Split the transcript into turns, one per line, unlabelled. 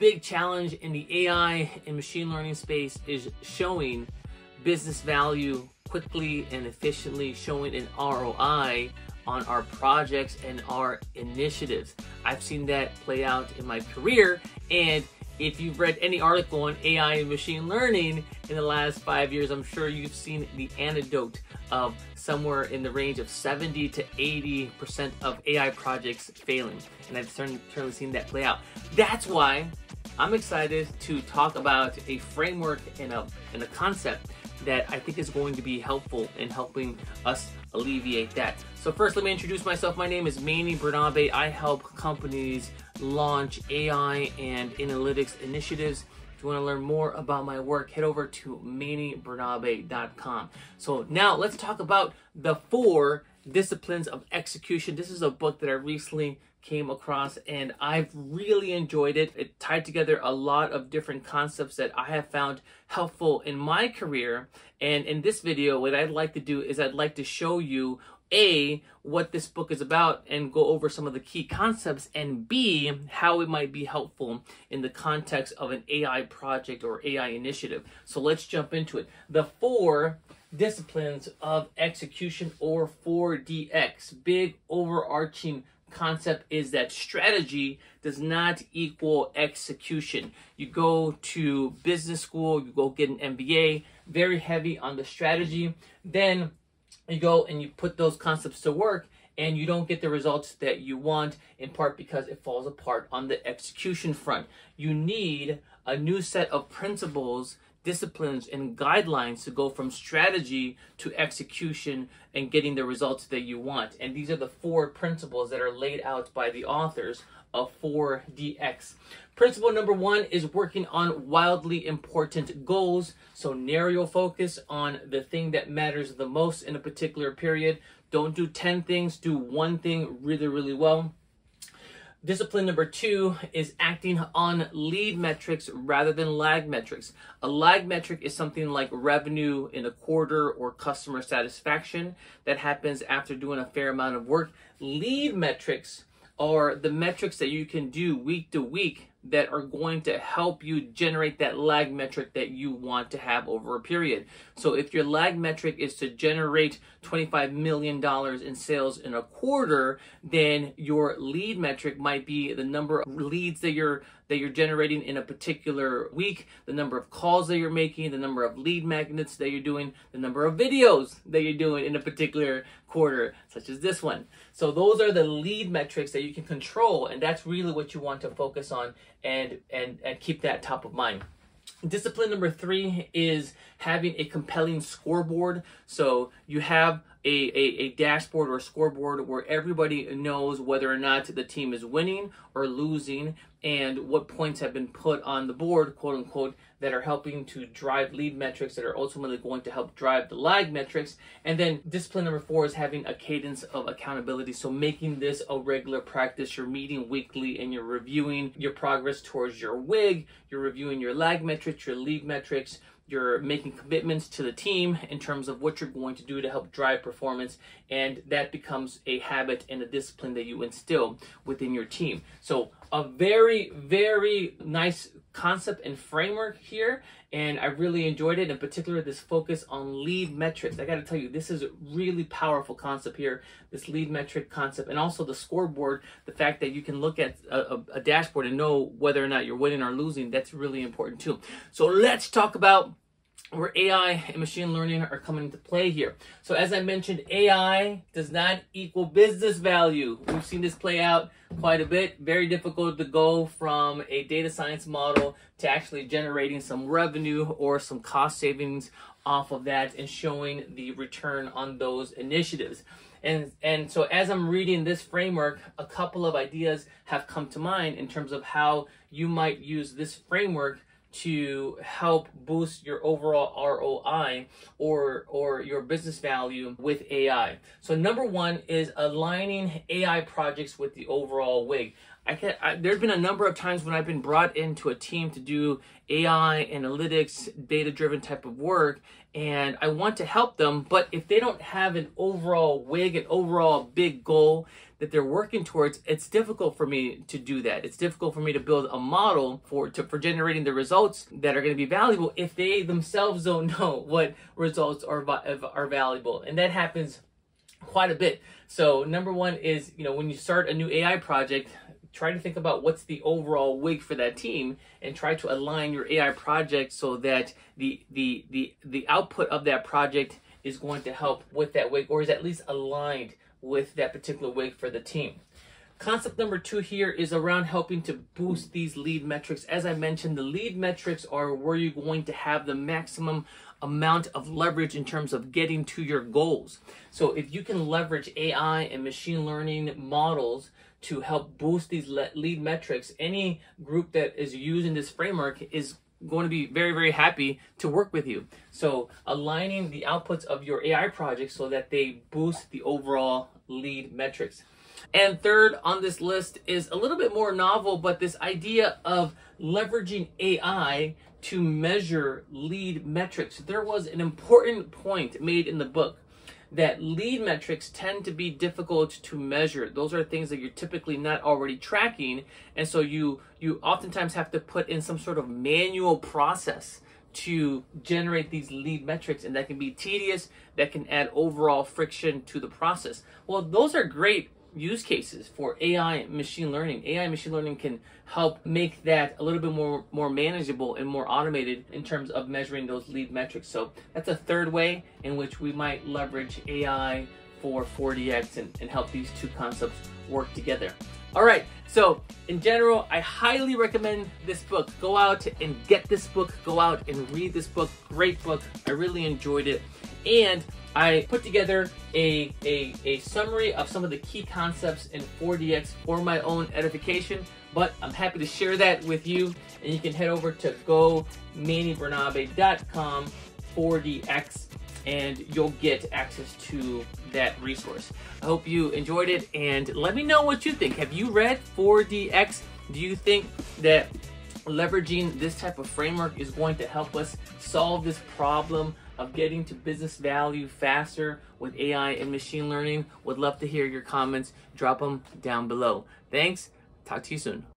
big challenge in the AI and machine learning space is showing business value quickly and efficiently, showing an ROI on our projects and our initiatives. I've seen that play out in my career and if you've read any article on AI and machine learning in the last five years, I'm sure you've seen the antidote of somewhere in the range of 70 to 80% of AI projects failing. And I've certainly seen that play out. That's why I'm excited to talk about a framework and a, and a concept that I think is going to be helpful in helping us alleviate that. So first, let me introduce myself. My name is Manny Bernabe. I help companies launch AI and analytics initiatives. If you want to learn more about my work, head over to mannybernabe.com. So now let's talk about the four disciplines of execution. This is a book that I recently came across and I've really enjoyed it. It tied together a lot of different concepts that I have found helpful in my career. And in this video, what I'd like to do is I'd like to show you a, what this book is about and go over some of the key concepts, and B, how it might be helpful in the context of an AI project or AI initiative. So let's jump into it. The four disciplines of execution or 4DX, big overarching concept is that strategy does not equal execution. You go to business school, you go get an MBA, very heavy on the strategy. Then you go and you put those concepts to work and you don't get the results that you want in part because it falls apart on the execution front. You need a new set of principles disciplines and guidelines to go from strategy to execution and getting the results that you want. And these are the four principles that are laid out by the authors of 4DX. Principle number one is working on wildly important goals. So narrow your focus on the thing that matters the most in a particular period. Don't do 10 things, do one thing really, really well. Discipline number two is acting on lead metrics rather than lag metrics. A lag metric is something like revenue in a quarter or customer satisfaction that happens after doing a fair amount of work. Lead metrics are the metrics that you can do week to week that are going to help you generate that lag metric that you want to have over a period. So if your lag metric is to generate $25 million in sales in a quarter, then your lead metric might be the number of leads that you're that you're generating in a particular week, the number of calls that you're making, the number of lead magnets that you're doing, the number of videos that you're doing in a particular quarter, such as this one. So those are the lead metrics that you can control, and that's really what you want to focus on and and and keep that top of mind. Discipline number three is having a compelling scoreboard. So you have a, a, a, dashboard or scoreboard where everybody knows whether or not the team is winning or losing and what points have been put on the board, quote unquote, that are helping to drive lead metrics that are ultimately going to help drive the lag metrics. And then discipline number four is having a cadence of accountability. So making this a regular practice. You're meeting weekly and you're reviewing your progress towards your WIG, you're reviewing your lag metrics, your lead metrics, you're making commitments to the team in terms of what you're going to do to help drive performance and that becomes a habit and a discipline that you instill within your team. So a very very nice concept and framework here and i really enjoyed it in particular this focus on lead metrics. I got to tell you this is a really powerful concept here this lead metric concept and also the scoreboard the fact that you can look at a, a, a dashboard and know whether or not you're winning or losing that's really important too. So let's talk about where AI and machine learning are coming into play here. So as I mentioned, AI does not equal business value. We've seen this play out quite a bit. Very difficult to go from a data science model to actually generating some revenue or some cost savings off of that and showing the return on those initiatives. And, and so as I'm reading this framework, a couple of ideas have come to mind in terms of how you might use this framework to help boost your overall ROI or or your business value with AI. So number one is aligning AI projects with the overall WIG. I can I, there's been a number of times when I've been brought into a team to do AI analytics, data driven type of work, and I want to help them, but if they don't have an overall WIG, an overall big goal, that they're working towards, it's difficult for me to do that. It's difficult for me to build a model for to, for generating the results that are going to be valuable if they themselves don't know what results are are valuable, and that happens quite a bit. So number one is you know when you start a new AI project, try to think about what's the overall wig for that team and try to align your AI project so that the the the the output of that project is going to help with that wig or is at least aligned with that particular wig for the team. Concept number two here is around helping to boost these lead metrics. As I mentioned, the lead metrics are where you're going to have the maximum amount of leverage in terms of getting to your goals. So if you can leverage AI and machine learning models to help boost these lead metrics, any group that is using this framework is going to be very, very happy to work with you. So aligning the outputs of your AI project so that they boost the overall lead metrics. And third on this list is a little bit more novel, but this idea of leveraging AI to measure lead metrics. There was an important point made in the book that lead metrics tend to be difficult to measure. Those are things that you're typically not already tracking, and so you you oftentimes have to put in some sort of manual process to generate these lead metrics and that can be tedious that can add overall friction to the process well those are great use cases for AI machine learning. AI machine learning can help make that a little bit more more manageable and more automated in terms of measuring those lead metrics. So that's a third way in which we might leverage AI for 4DX and, and help these two concepts work together. All right, so in general, I highly recommend this book. Go out and get this book. Go out and read this book. Great book. I really enjoyed it. And I put together a, a, a summary of some of the key concepts in 4DX for my own edification, but I'm happy to share that with you. And you can head over to gomannybernabe.com 4DX and you'll get access to that resource. I hope you enjoyed it and let me know what you think. Have you read 4DX? Do you think that leveraging this type of framework is going to help us solve this problem of getting to business value faster with AI and machine learning. Would love to hear your comments. Drop them down below. Thanks. Talk to you soon.